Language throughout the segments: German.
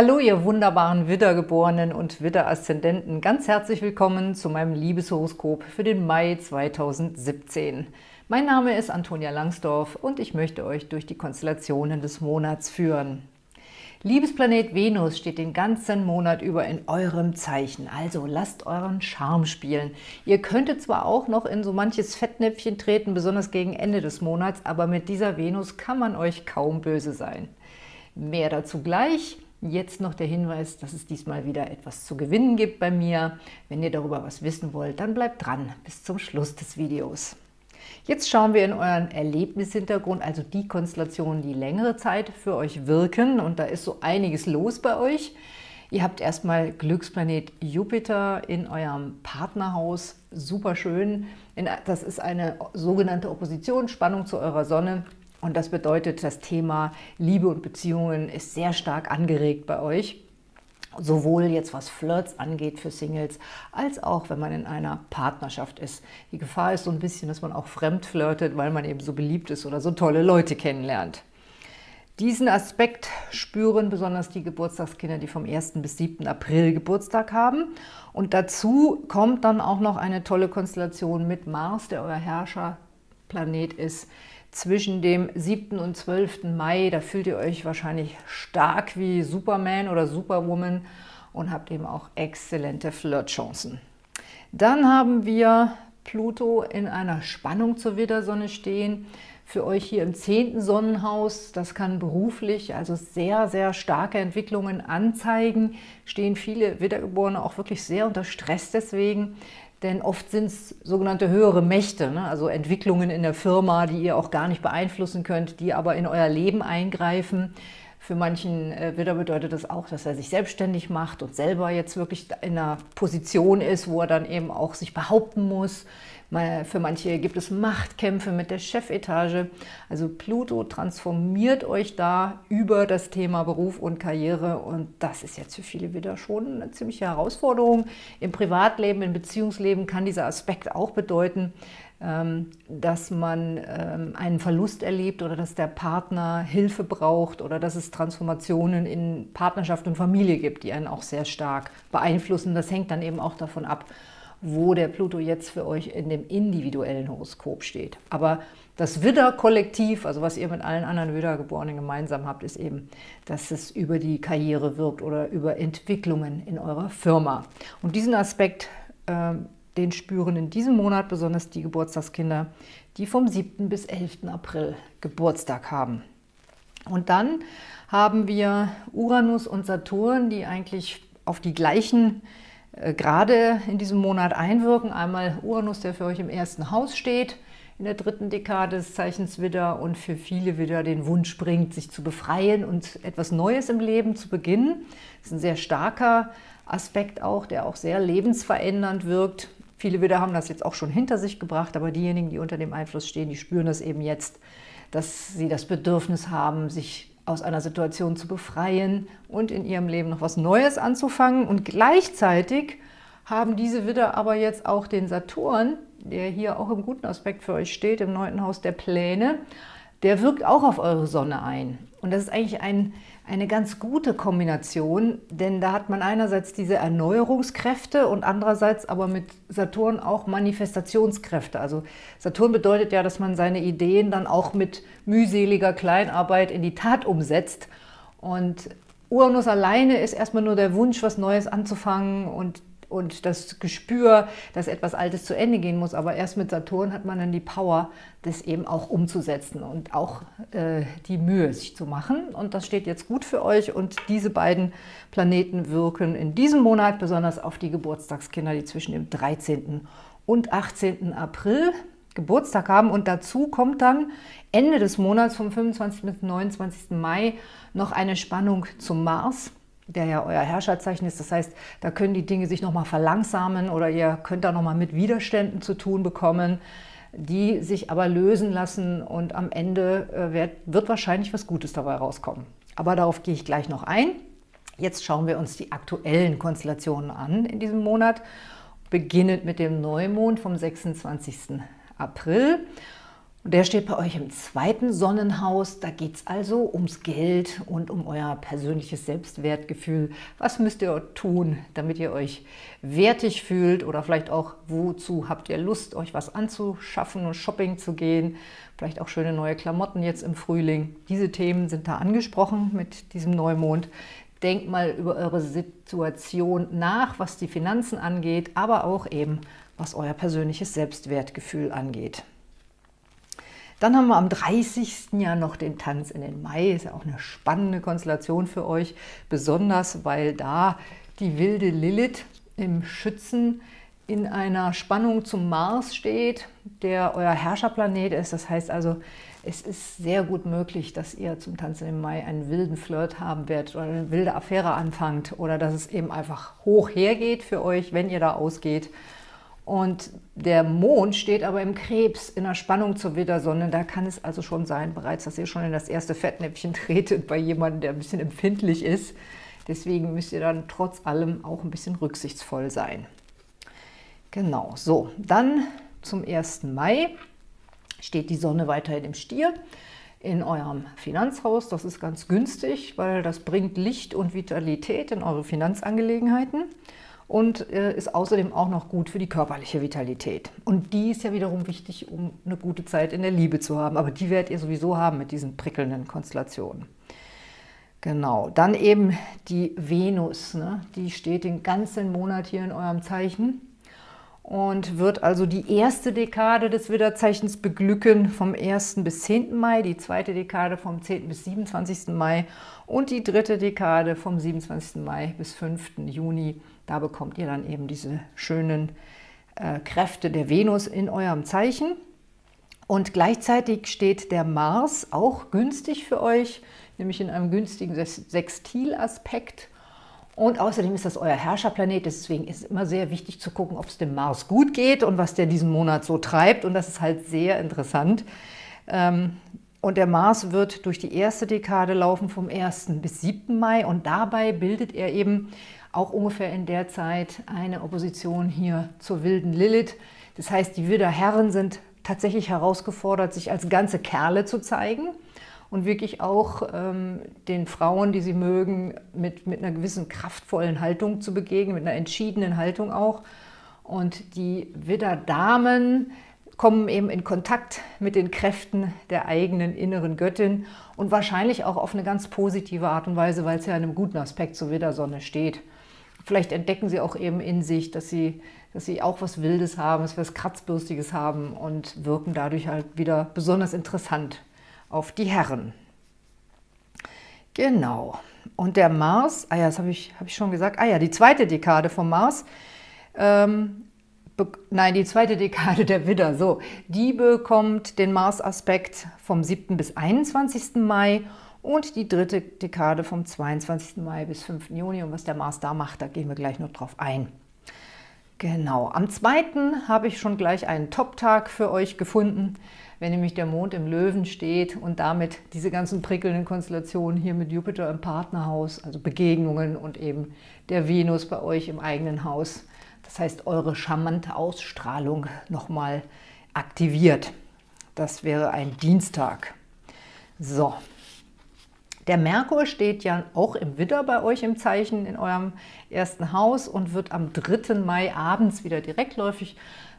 Hallo, ihr wunderbaren Widdergeborenen und Widder-Aszendenten. Ganz herzlich willkommen zu meinem Liebeshoroskop für den Mai 2017. Mein Name ist Antonia Langsdorf und ich möchte euch durch die Konstellationen des Monats führen. Liebesplanet Venus steht den ganzen Monat über in eurem Zeichen, also lasst euren Charme spielen. Ihr könntet zwar auch noch in so manches Fettnäpfchen treten, besonders gegen Ende des Monats, aber mit dieser Venus kann man euch kaum böse sein. Mehr dazu gleich. Jetzt noch der Hinweis, dass es diesmal wieder etwas zu gewinnen gibt bei mir. Wenn ihr darüber was wissen wollt, dann bleibt dran bis zum Schluss des Videos. Jetzt schauen wir in euren Erlebnishintergrund, also die Konstellationen, die längere Zeit für euch wirken. Und da ist so einiges los bei euch. Ihr habt erstmal Glücksplanet Jupiter in eurem Partnerhaus. Super schön. Das ist eine sogenannte Oppositionsspannung zu eurer Sonne. Und das bedeutet, das Thema Liebe und Beziehungen ist sehr stark angeregt bei euch. Sowohl jetzt was Flirts angeht für Singles, als auch wenn man in einer Partnerschaft ist. Die Gefahr ist so ein bisschen, dass man auch fremd flirtet, weil man eben so beliebt ist oder so tolle Leute kennenlernt. Diesen Aspekt spüren besonders die Geburtstagskinder, die vom 1. bis 7. April Geburtstag haben. Und dazu kommt dann auch noch eine tolle Konstellation mit Mars, der euer Herrscherplanet ist, zwischen dem 7. und 12. Mai. Da fühlt ihr euch wahrscheinlich stark wie Superman oder Superwoman und habt eben auch exzellente Flirtchancen. Dann haben wir Pluto in einer Spannung zur Widdersonne stehen. Für euch hier im 10. Sonnenhaus, das kann beruflich also sehr, sehr starke Entwicklungen anzeigen. Stehen viele Widdergeborene auch wirklich sehr unter Stress deswegen. Denn oft sind es sogenannte höhere Mächte, ne? also Entwicklungen in der Firma, die ihr auch gar nicht beeinflussen könnt, die aber in euer Leben eingreifen. Für manchen äh, Widder bedeutet das auch, dass er sich selbstständig macht und selber jetzt wirklich in einer Position ist, wo er dann eben auch sich behaupten muss, für manche gibt es Machtkämpfe mit der Chefetage. Also Pluto transformiert euch da über das Thema Beruf und Karriere und das ist jetzt für viele wieder schon eine ziemliche Herausforderung. Im Privatleben, im Beziehungsleben kann dieser Aspekt auch bedeuten, dass man ähm, einen Verlust erlebt oder dass der Partner Hilfe braucht oder dass es Transformationen in Partnerschaft und Familie gibt, die einen auch sehr stark beeinflussen. Das hängt dann eben auch davon ab, wo der Pluto jetzt für euch in dem individuellen Horoskop steht. Aber das Widder-Kollektiv, also was ihr mit allen anderen Widdergeborenen gemeinsam habt, ist eben, dass es über die Karriere wirkt oder über Entwicklungen in eurer Firma. Und diesen Aspekt, äh, den spüren in diesem Monat besonders die Geburtstagskinder, die vom 7. bis 11. April Geburtstag haben. Und dann haben wir Uranus und Saturn, die eigentlich auf die gleichen äh, gerade in diesem Monat einwirken. Einmal Uranus, der für euch im ersten Haus steht, in der dritten Dekade des Zeichens Widder und für viele Widder den Wunsch bringt, sich zu befreien und etwas Neues im Leben zu beginnen. Das ist ein sehr starker Aspekt auch, der auch sehr lebensverändernd wirkt. Viele Widder haben das jetzt auch schon hinter sich gebracht, aber diejenigen, die unter dem Einfluss stehen, die spüren das eben jetzt, dass sie das Bedürfnis haben, sich aus einer Situation zu befreien und in ihrem Leben noch was Neues anzufangen. Und gleichzeitig haben diese Widder aber jetzt auch den Saturn, der hier auch im guten Aspekt für euch steht, im neunten Haus der Pläne, der wirkt auch auf eure Sonne ein. Und das ist eigentlich ein, eine ganz gute Kombination, denn da hat man einerseits diese Erneuerungskräfte und andererseits aber mit Saturn auch Manifestationskräfte. Also Saturn bedeutet ja, dass man seine Ideen dann auch mit mühseliger Kleinarbeit in die Tat umsetzt. Und Uranus alleine ist erstmal nur der Wunsch, was Neues anzufangen und und das Gespür, dass etwas Altes zu Ende gehen muss. Aber erst mit Saturn hat man dann die Power, das eben auch umzusetzen und auch äh, die Mühe sich zu machen. Und das steht jetzt gut für euch. Und diese beiden Planeten wirken in diesem Monat besonders auf die Geburtstagskinder, die zwischen dem 13. und 18. April Geburtstag haben. Und dazu kommt dann Ende des Monats vom 25. bis 29. Mai noch eine Spannung zum Mars der ja euer Herrscherzeichen ist. Das heißt, da können die Dinge sich nochmal verlangsamen oder ihr könnt da nochmal mit Widerständen zu tun bekommen, die sich aber lösen lassen und am Ende äh, wird, wird wahrscheinlich was Gutes dabei rauskommen. Aber darauf gehe ich gleich noch ein. Jetzt schauen wir uns die aktuellen Konstellationen an in diesem Monat, beginnend mit dem Neumond vom 26. April. Und der steht bei euch im zweiten Sonnenhaus. Da geht es also ums Geld und um euer persönliches Selbstwertgefühl. Was müsst ihr tun, damit ihr euch wertig fühlt oder vielleicht auch, wozu habt ihr Lust, euch was anzuschaffen und Shopping zu gehen? Vielleicht auch schöne neue Klamotten jetzt im Frühling. Diese Themen sind da angesprochen mit diesem Neumond. Denkt mal über eure Situation nach, was die Finanzen angeht, aber auch eben, was euer persönliches Selbstwertgefühl angeht. Dann haben wir am 30. Jahr noch den Tanz in den Mai. Ist ja auch eine spannende Konstellation für euch, besonders weil da die wilde Lilith im Schützen in einer Spannung zum Mars steht, der euer Herrscherplanet ist. Das heißt also, es ist sehr gut möglich, dass ihr zum Tanz im Mai einen wilden Flirt haben werdet oder eine wilde Affäre anfangt oder dass es eben einfach hoch hergeht für euch, wenn ihr da ausgeht und der Mond steht aber im Krebs in der Spannung zur Widdersonne. Da kann es also schon sein, bereits, dass ihr schon in das erste Fettnäpfchen tretet bei jemandem, der ein bisschen empfindlich ist. Deswegen müsst ihr dann trotz allem auch ein bisschen rücksichtsvoll sein. Genau, so, dann zum 1. Mai steht die Sonne weiterhin im Stier in eurem Finanzhaus. Das ist ganz günstig, weil das bringt Licht und Vitalität in eure Finanzangelegenheiten und äh, ist außerdem auch noch gut für die körperliche Vitalität. Und die ist ja wiederum wichtig, um eine gute Zeit in der Liebe zu haben. Aber die werdet ihr sowieso haben mit diesen prickelnden Konstellationen. Genau, dann eben die Venus, ne? die steht den ganzen Monat hier in eurem Zeichen und wird also die erste Dekade des Widderzeichens beglücken vom 1. bis 10. Mai, die zweite Dekade vom 10. bis 27. Mai und die dritte Dekade vom 27. Mai bis 5. Juni da bekommt ihr dann eben diese schönen äh, Kräfte der Venus in eurem Zeichen. Und gleichzeitig steht der Mars auch günstig für euch, nämlich in einem günstigen Sextilaspekt. Und außerdem ist das euer Herrscherplanet, deswegen ist es immer sehr wichtig zu gucken, ob es dem Mars gut geht und was der diesen Monat so treibt. Und das ist halt sehr interessant. Ähm, und der Mars wird durch die erste Dekade laufen vom 1. bis 7. Mai und dabei bildet er eben auch ungefähr in der Zeit eine Opposition hier zur wilden Lilith. Das heißt, die Widderherren sind tatsächlich herausgefordert, sich als ganze Kerle zu zeigen und wirklich auch ähm, den Frauen, die sie mögen, mit, mit einer gewissen kraftvollen Haltung zu begegnen, mit einer entschiedenen Haltung auch. Und die Widderdamen kommen eben in Kontakt mit den Kräften der eigenen inneren Göttin und wahrscheinlich auch auf eine ganz positive Art und Weise, weil es ja in einem guten Aspekt zur Widdersonne steht. Vielleicht entdecken sie auch eben in sich, dass sie, dass sie auch was Wildes haben, was Kratzbürstiges haben und wirken dadurch halt wieder besonders interessant auf die Herren. Genau. Und der Mars, ah ja, das habe ich, hab ich schon gesagt, ah ja, die zweite Dekade vom Mars, ähm, nein, die zweite Dekade der Widder, so, die bekommt den Mars-Aspekt vom 7. bis 21. Mai und die dritte Dekade vom 22. Mai bis 5. Juni. Und was der Mars da macht, da gehen wir gleich noch drauf ein. Genau, am 2. habe ich schon gleich einen Top-Tag für euch gefunden, wenn nämlich der Mond im Löwen steht und damit diese ganzen prickelnden Konstellationen hier mit Jupiter im Partnerhaus, also Begegnungen und eben der Venus bei euch im eigenen Haus. Das heißt, eure charmante Ausstrahlung nochmal aktiviert. Das wäre ein Dienstag. So, der Merkur steht ja auch im Widder bei euch im Zeichen in eurem ersten Haus und wird am 3. Mai abends wieder direktläufig.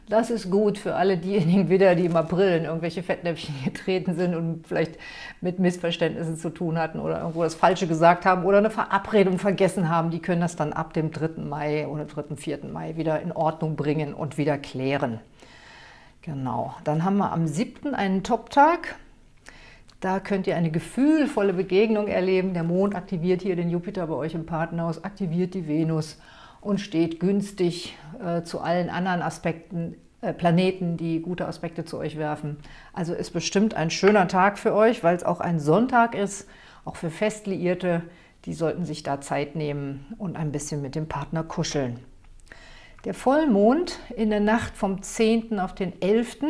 Das ist gut für alle diejenigen Widder, die im April in irgendwelche Fettnäpfchen getreten sind und vielleicht mit Missverständnissen zu tun hatten oder irgendwo das Falsche gesagt haben oder eine Verabredung vergessen haben. Die können das dann ab dem 3. Mai oder 3. 4. Mai wieder in Ordnung bringen und wieder klären. Genau, dann haben wir am 7. einen Top-Tag. Da könnt ihr eine gefühlvolle Begegnung erleben. Der Mond aktiviert hier den Jupiter bei euch im Partnerhaus, aktiviert die Venus und steht günstig äh, zu allen anderen Aspekten, äh, Planeten, die gute Aspekte zu euch werfen. Also ist bestimmt ein schöner Tag für euch, weil es auch ein Sonntag ist, auch für Festliierte. Die sollten sich da Zeit nehmen und ein bisschen mit dem Partner kuscheln. Der Vollmond in der Nacht vom 10. auf den 11 äh,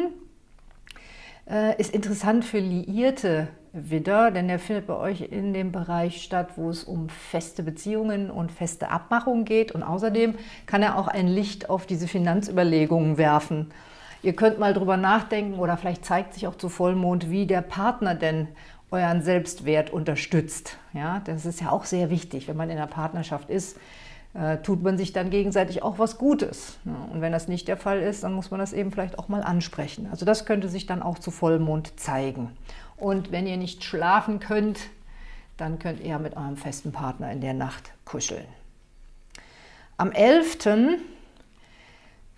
ist interessant für liierte Widder, denn der findet bei euch in dem Bereich statt, wo es um feste Beziehungen und feste Abmachungen geht. Und außerdem kann er auch ein Licht auf diese Finanzüberlegungen werfen. Ihr könnt mal drüber nachdenken oder vielleicht zeigt sich auch zu Vollmond, wie der Partner denn euren Selbstwert unterstützt. Ja, das ist ja auch sehr wichtig, wenn man in einer Partnerschaft ist, äh, tut man sich dann gegenseitig auch was Gutes. Und wenn das nicht der Fall ist, dann muss man das eben vielleicht auch mal ansprechen. Also das könnte sich dann auch zu Vollmond zeigen. Und wenn ihr nicht schlafen könnt, dann könnt ihr mit eurem festen Partner in der Nacht kuscheln. Am 11.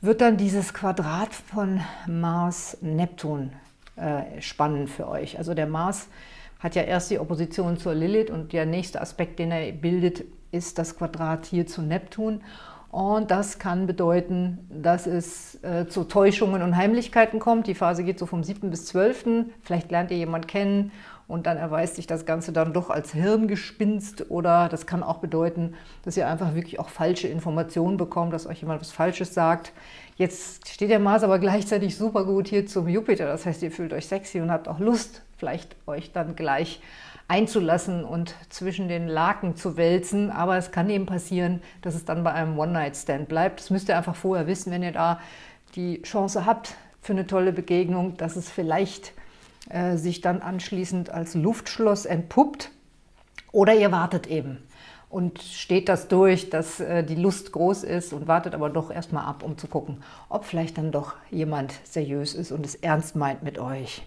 wird dann dieses Quadrat von Mars-Neptun äh, spannend für euch. Also der Mars hat ja erst die Opposition zur Lilith und der nächste Aspekt, den er bildet, ist das Quadrat hier zu Neptun. Und das kann bedeuten, dass es äh, zu Täuschungen und Heimlichkeiten kommt. Die Phase geht so vom 7. bis 12. Vielleicht lernt ihr jemanden kennen und dann erweist sich das Ganze dann doch als Hirngespinst. Oder das kann auch bedeuten, dass ihr einfach wirklich auch falsche Informationen bekommt, dass euch jemand was Falsches sagt. Jetzt steht der Mars aber gleichzeitig super gut hier zum Jupiter. Das heißt, ihr fühlt euch sexy und habt auch Lust, vielleicht euch dann gleich einzulassen und zwischen den Laken zu wälzen. Aber es kann eben passieren, dass es dann bei einem One-Night-Stand bleibt. Das müsst ihr einfach vorher wissen, wenn ihr da die Chance habt für eine tolle Begegnung, dass es vielleicht äh, sich dann anschließend als Luftschloss entpuppt. Oder ihr wartet eben und steht das durch, dass äh, die Lust groß ist und wartet aber doch erstmal ab, um zu gucken, ob vielleicht dann doch jemand seriös ist und es ernst meint mit euch.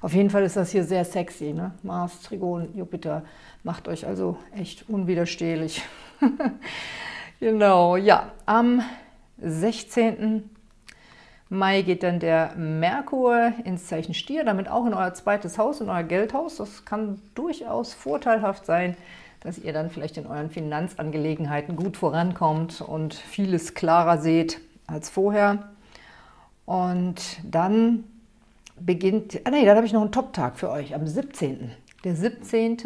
Auf jeden Fall ist das hier sehr sexy. Ne? Mars, Trigon, Jupiter macht euch also echt unwiderstehlich. genau, ja. Am 16. Mai geht dann der Merkur ins Zeichen Stier, damit auch in euer zweites Haus, in euer Geldhaus. Das kann durchaus vorteilhaft sein, dass ihr dann vielleicht in euren Finanzangelegenheiten gut vorankommt und vieles klarer seht als vorher. Und dann beginnt, ah nee, dann habe ich noch einen Top-Tag für euch, am 17. Der 17.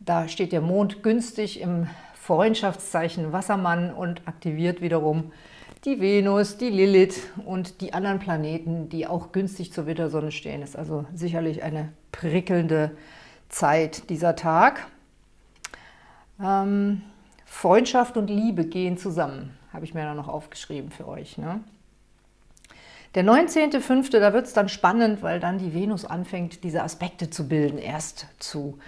Da steht der Mond günstig im Freundschaftszeichen Wassermann und aktiviert wiederum die Venus, die Lilith und die anderen Planeten, die auch günstig zur Wittersonne stehen. Ist also sicherlich eine prickelnde Zeit dieser Tag. Ähm, Freundschaft und Liebe gehen zusammen, habe ich mir da noch aufgeschrieben für euch. Ne? Der 19.05., da wird es dann spannend, weil dann die Venus anfängt, diese Aspekte zu bilden. Erst zu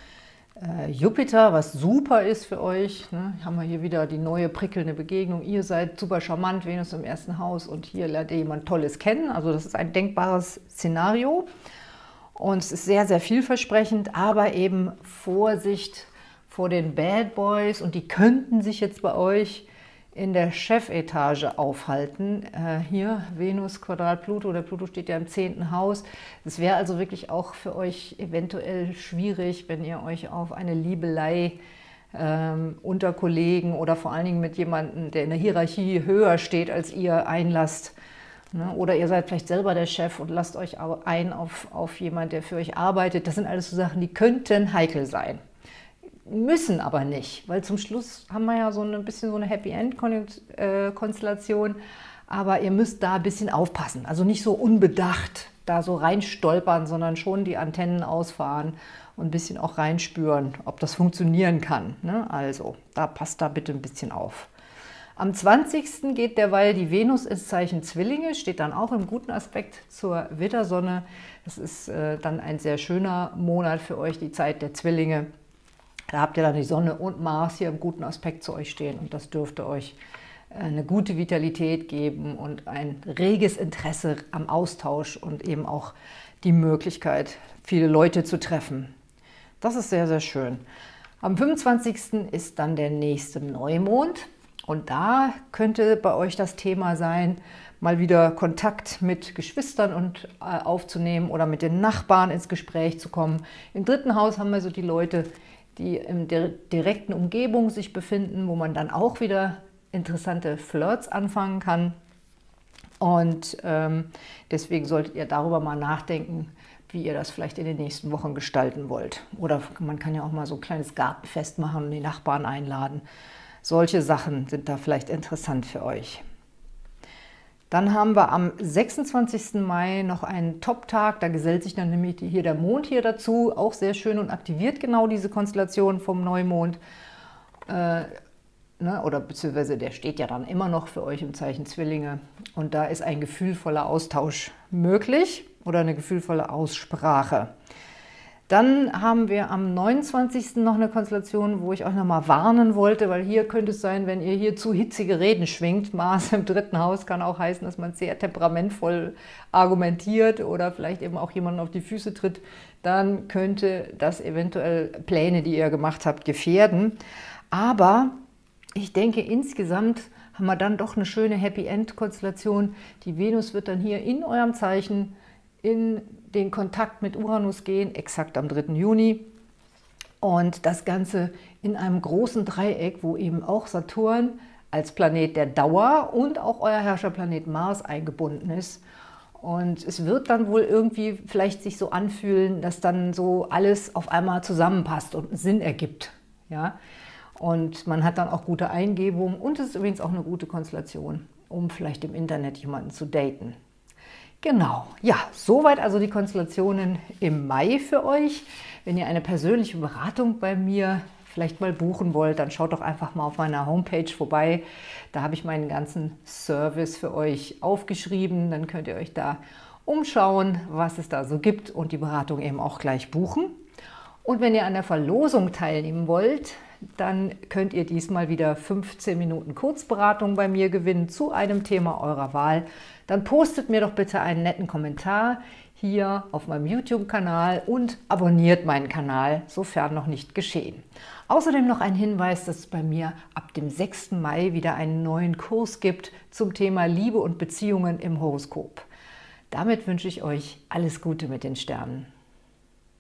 äh, Jupiter, was super ist für euch. Ne? Haben wir hier wieder die neue prickelnde Begegnung. Ihr seid super charmant, Venus im ersten Haus und hier lernt ihr jemand Tolles kennen. Also das ist ein denkbares Szenario. Und es ist sehr, sehr vielversprechend, aber eben Vorsicht vor den Bad Boys und die könnten sich jetzt bei euch in der Chefetage aufhalten. Äh, hier Venus, Quadrat Pluto, der Pluto steht ja im zehnten Haus. Es wäre also wirklich auch für euch eventuell schwierig, wenn ihr euch auf eine Liebelei ähm, unter Kollegen oder vor allen Dingen mit jemandem, der in der Hierarchie höher steht als ihr, einlasst. Ne? Oder ihr seid vielleicht selber der Chef und lasst euch ein auf, auf jemanden, der für euch arbeitet. Das sind alles so Sachen, die könnten heikel sein müssen aber nicht, weil zum Schluss haben wir ja so ein bisschen so eine Happy End Konstellation, aber ihr müsst da ein bisschen aufpassen, also nicht so unbedacht da so reinstolpern, sondern schon die Antennen ausfahren und ein bisschen auch reinspüren, ob das funktionieren kann. Ne? Also, da passt da bitte ein bisschen auf. Am 20. geht derweil die Venus ins Zeichen Zwillinge, steht dann auch im guten Aspekt zur Wittersonne. Das ist äh, dann ein sehr schöner Monat für euch, die Zeit der Zwillinge. Da habt ihr dann die Sonne und Mars hier im guten Aspekt zu euch stehen und das dürfte euch äh, eine gute Vitalität geben und ein reges Interesse am Austausch und eben auch die Möglichkeit, viele Leute zu treffen. Das ist sehr, sehr schön. Am 25. ist dann der nächste Neumond und da könnte bei euch das Thema sein, mal wieder Kontakt mit Geschwistern und äh, aufzunehmen oder mit den Nachbarn ins Gespräch zu kommen. Im dritten Haus haben wir so die Leute, die in der direkten Umgebung sich befinden, wo man dann auch wieder interessante Flirts anfangen kann. Und ähm, deswegen solltet ihr darüber mal nachdenken, wie ihr das vielleicht in den nächsten Wochen gestalten wollt. Oder man kann ja auch mal so ein kleines Gartenfest machen und die Nachbarn einladen. Solche Sachen sind da vielleicht interessant für euch. Dann haben wir am 26. Mai noch einen Top-Tag, da gesellt sich dann nämlich hier der Mond hier dazu, auch sehr schön und aktiviert genau diese Konstellation vom Neumond. Äh, ne, oder beziehungsweise der steht ja dann immer noch für euch im Zeichen Zwillinge. Und da ist ein gefühlvoller Austausch möglich oder eine gefühlvolle Aussprache. Dann haben wir am 29. noch eine Konstellation, wo ich euch nochmal warnen wollte, weil hier könnte es sein, wenn ihr hier zu hitzige Reden schwingt, Mars im dritten Haus kann auch heißen, dass man sehr temperamentvoll argumentiert oder vielleicht eben auch jemanden auf die Füße tritt, dann könnte das eventuell Pläne, die ihr gemacht habt, gefährden. Aber ich denke, insgesamt haben wir dann doch eine schöne Happy-End-Konstellation. Die Venus wird dann hier in eurem Zeichen in den Kontakt mit Uranus gehen, exakt am 3. Juni. Und das Ganze in einem großen Dreieck, wo eben auch Saturn als Planet der Dauer und auch euer Herrscherplanet Mars eingebunden ist. Und es wird dann wohl irgendwie vielleicht sich so anfühlen, dass dann so alles auf einmal zusammenpasst und Sinn ergibt. Ja? Und man hat dann auch gute Eingebungen und es ist übrigens auch eine gute Konstellation, um vielleicht im Internet jemanden zu daten. Genau, ja, soweit also die Konstellationen im Mai für euch. Wenn ihr eine persönliche Beratung bei mir vielleicht mal buchen wollt, dann schaut doch einfach mal auf meiner Homepage vorbei. Da habe ich meinen ganzen Service für euch aufgeschrieben. Dann könnt ihr euch da umschauen, was es da so gibt und die Beratung eben auch gleich buchen. Und wenn ihr an der Verlosung teilnehmen wollt, dann könnt ihr diesmal wieder 15 Minuten Kurzberatung bei mir gewinnen zu einem Thema eurer Wahl. Dann postet mir doch bitte einen netten Kommentar hier auf meinem YouTube-Kanal und abonniert meinen Kanal, sofern noch nicht geschehen. Außerdem noch ein Hinweis, dass es bei mir ab dem 6. Mai wieder einen neuen Kurs gibt zum Thema Liebe und Beziehungen im Horoskop. Damit wünsche ich euch alles Gute mit den Sternen.